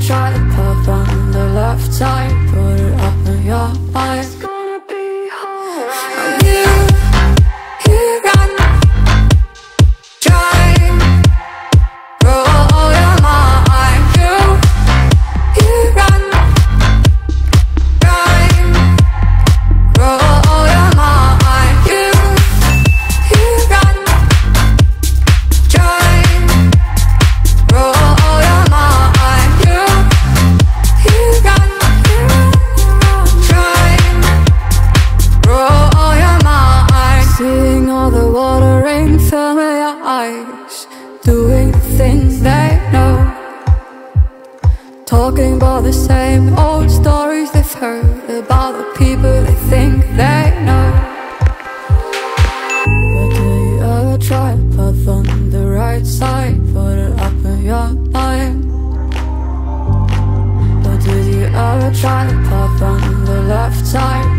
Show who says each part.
Speaker 1: try to path on the left side Put it up eyes Doing things they know. Talking about the same old stories they've heard About the people they think they know. But do you ever try to path on the right side Put it up in your mind. But did you ever try to path on the left side